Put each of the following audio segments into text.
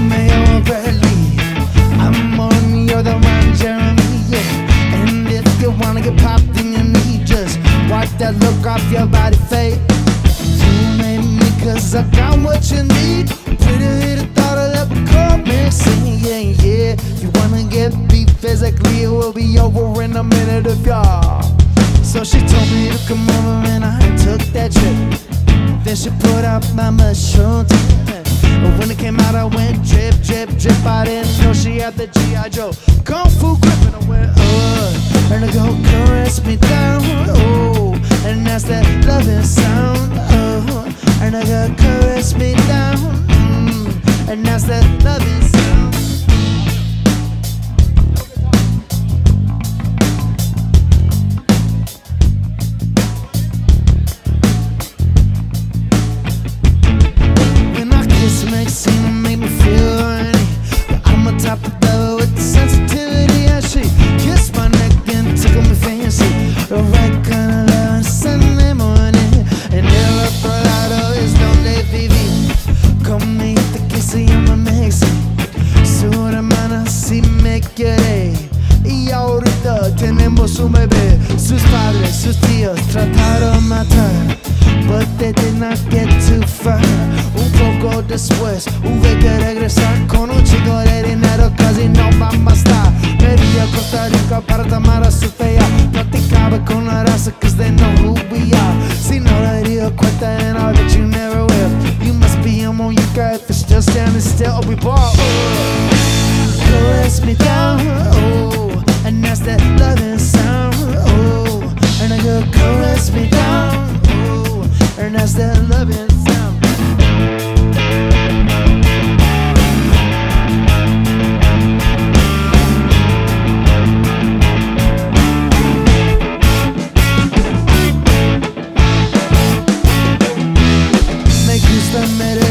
mayor Bradley. I'm on the one, Jeremy. Yeah. And if you wanna get popped, just that look off your body fade. You made I got what you need. Pretty thought mixing. Yeah, yeah. You wanna get beat physically, it will be over in a minute y'all. So she told me to come over and I took that trip. Then she put out my mushroom tip. But when it came out, I went drip, drip, drip. I didn't know she had the G.I. Joe Kung Fu grip. And I went, uh, and I go, caress me down. Oh, and that's that loving sound. Oh, and I go, caress me down. Mm, and that's that loving sound. Llama Mexi. Su hermana sí me quiere. Y ahorita tenemos un bebé. Sus padres, sus tíos trataron matar. But they did not get too far. Un poco después hubo que regresar con un chico de dinero, casi no va a. Me vi Costa Rica para tomar a su fea. If it's still standing still. We ball. Caress me down, oh, and that's that loving sound,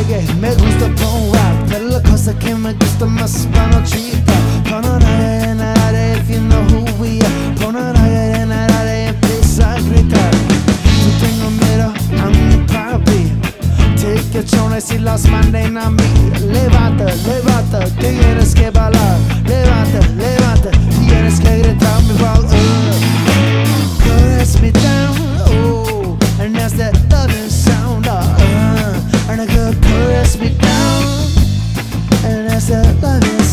merengue, me gusta punk rap Pero la cosa que me gusta más es panochita Panonare, narare, if you know who we are Panonare, narare, empieza a gritar Yo tengo miedo a mi papi Take chones y los manden a mí Levanta, levanta, que tienes que bailar Levanta, levanta, tienes que gritar me down, and I that loving sound.